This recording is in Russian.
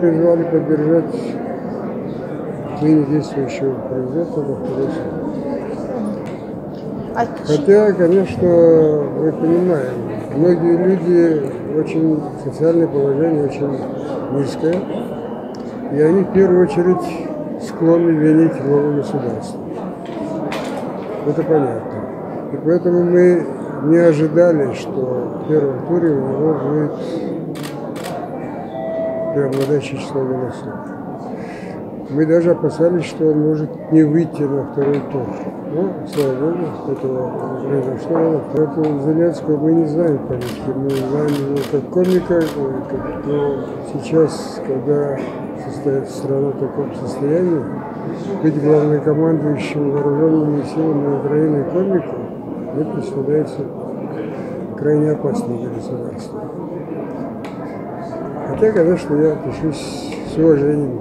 призвали поддержать ныне действующего президента. А Хотя, конечно, мы понимаем, многие люди очень социальное положение очень низкое, и они в первую очередь склонны винить главу государства. Это понятно. И поэтому мы не ожидали, что в первом туре у него будет преобладающее число голосов. Мы даже опасались, что он может не выйти на второй тур. Но, слава богу, этого произошло. Поэтому Зеленского мы не знаем политики, мы знаем его как комика, но сейчас, когда состоит страна в таком состоянии, быть главнокомандующим вооруженными силами Украины комиком, это представляется крайне опасным для государства. Хотя, конечно, я отношусь с уважением